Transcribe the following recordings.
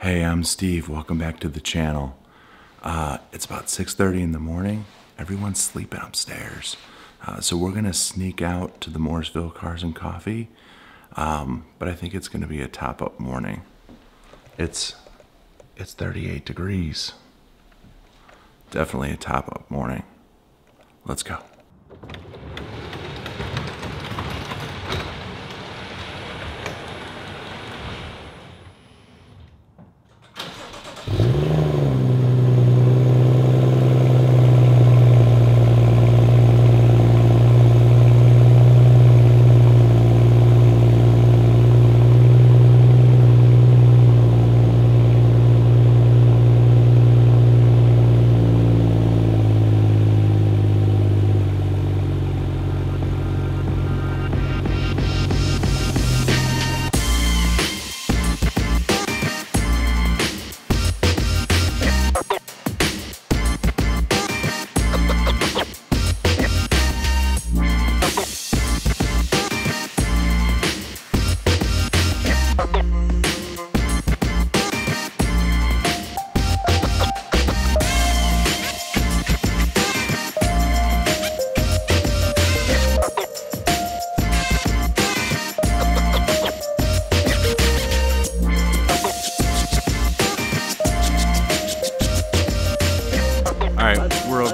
Hey, I'm Steve. Welcome back to the channel. Uh, it's about 6:30 in the morning. Everyone's sleeping upstairs, uh, so we're gonna sneak out to the Morrisville Cars and Coffee. Um, but I think it's gonna be a top-up morning. It's it's 38 degrees. Definitely a top-up morning. Let's go.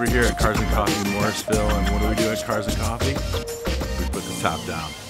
We're here at Cars and Coffee Morrisville, and what do we do at Cars and Coffee? We put the top down.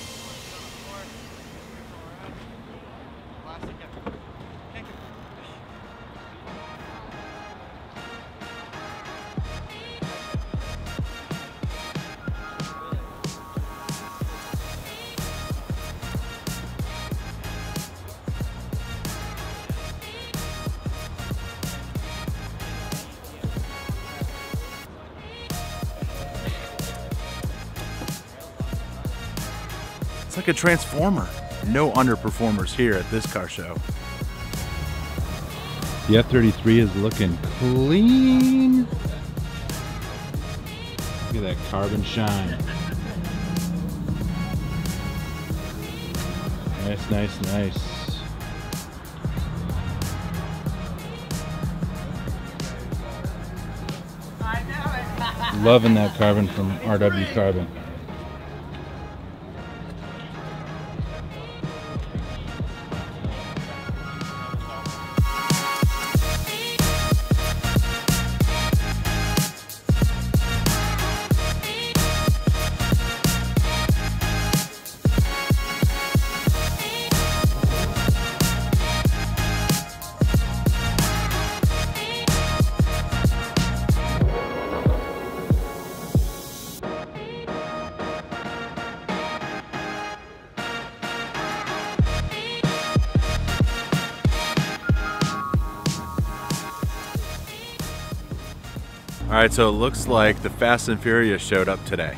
It's like a transformer. No underperformers here at this car show. The F-33 is looking clean. Look at that carbon shine. Nice, nice, nice. Loving that carbon from RW Carbon. All right, so it looks like the Fast and Furious showed up today.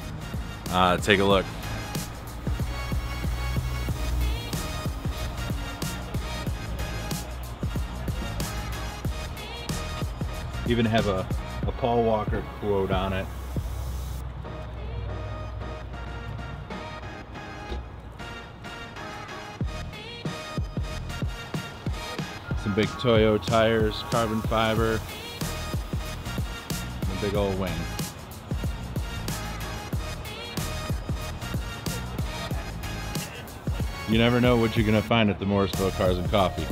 Uh, take a look. Even have a, a Paul Walker quote on it. Some big Toyo tires, carbon fiber, big old wing. You never know what you're gonna find at the Morrisville Cars and Coffee.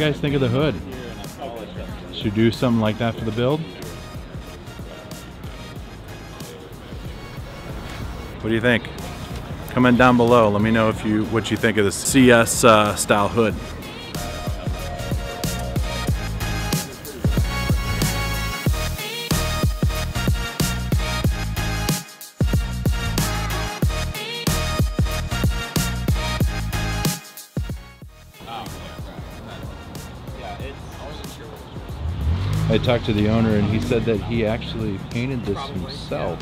Guys think of the hood? Should do something like that for the build? What do you think? Comment down below. Let me know if you what you think of the CS uh, style hood. I talked to the owner and he said that he actually painted this himself.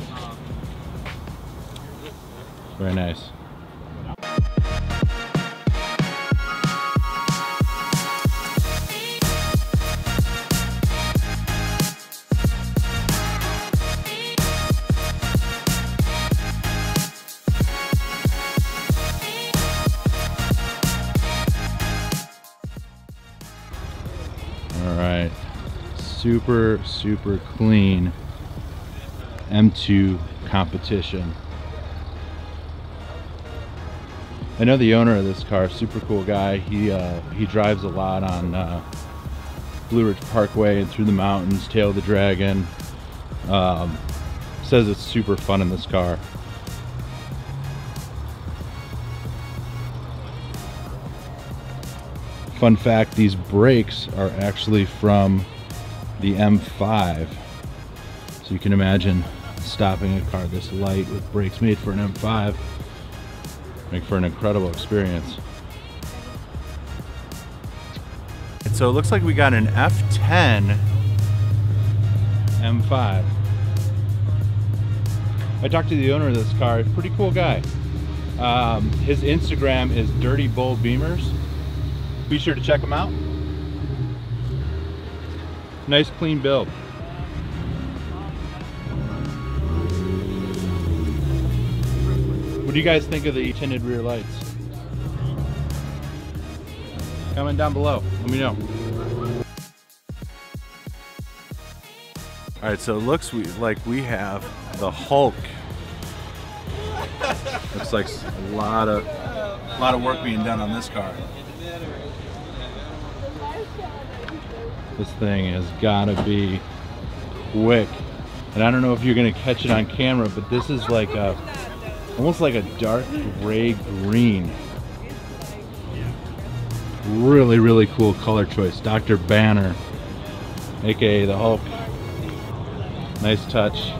Very nice. All right, super, super clean M2 competition. I know the owner of this car, super cool guy. He uh, he drives a lot on uh, Blue Ridge Parkway and through the mountains, Tail of the Dragon. Um, says it's super fun in this car. Fun fact, these brakes are actually from the M5. So you can imagine stopping a car this light with brakes made for an M5 make for an incredible experience. And so it looks like we got an F10 M5. I talked to the owner of this car, pretty cool guy. Um, his Instagram is Dirty Bull Beamers. Be sure to check him out. Nice clean build. What do you guys think of the tinted rear lights? Comment down below. Let me know. All right, so it looks like we have the Hulk. looks like a lot of a lot of work being done on this car. This thing has got to be quick. And I don't know if you're going to catch it on camera, but this is like a almost like a dark gray green. Really, really cool color choice. Dr. Banner, aka the Hulk. Nice touch.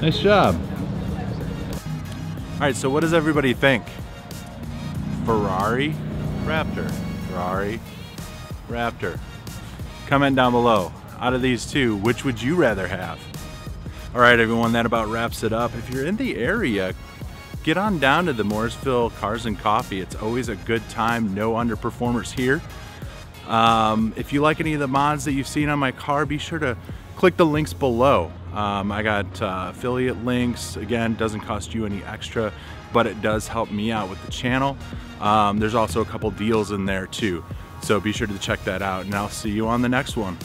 Nice job. All right, so what does everybody think? Ferrari, Raptor, Ferrari, Raptor. Comment down below. Out of these two, which would you rather have? All right, everyone, that about wraps it up. If you're in the area, get on down to the Morrisville Cars and Coffee. It's always a good time, no underperformers here. Um, if you like any of the mods that you've seen on my car, be sure to click the links below. Um, I got uh, affiliate links. Again, doesn't cost you any extra, but it does help me out with the channel. Um, there's also a couple deals in there too. So be sure to check that out and I'll see you on the next one.